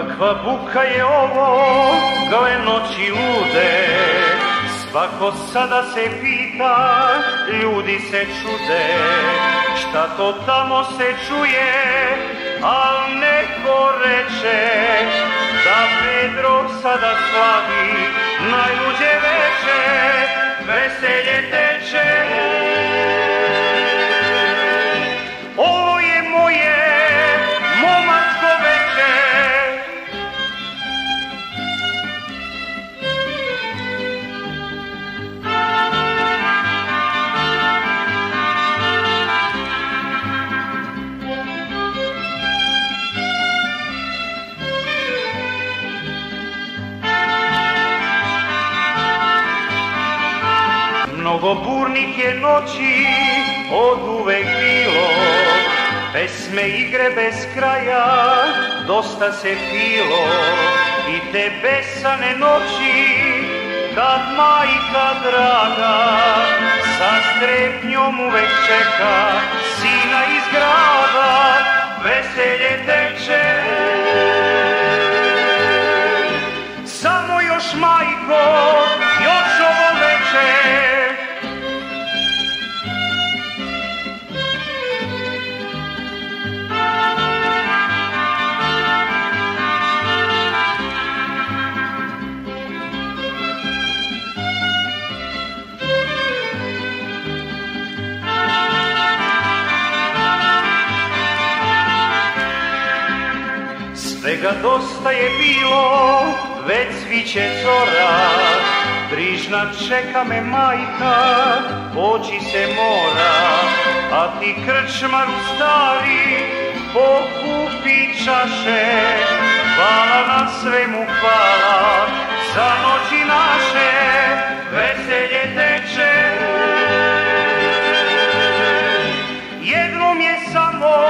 Kakva buka je ovo, gle noći lude, Svako sada se pita, ljudi se čude, šta to tamo se čuje, al neko reče, da Pedro sada slavi najluđe veče, veselje teče. Mnogo burnih je noći od uvek bilo, pesme igre bez kraja, dosta se pilo i te besane noći, kad majka draga sa strepnjom uvek čeka sina iz grada, veselje teče. Svega dosta je bilo, već sviće zora, Brižna čeka me majka, poći se mora, A ti krčmar stari, pokupi čaše, Hvala na svemu hvala, za noći naše, veselje teče. Jednom je samo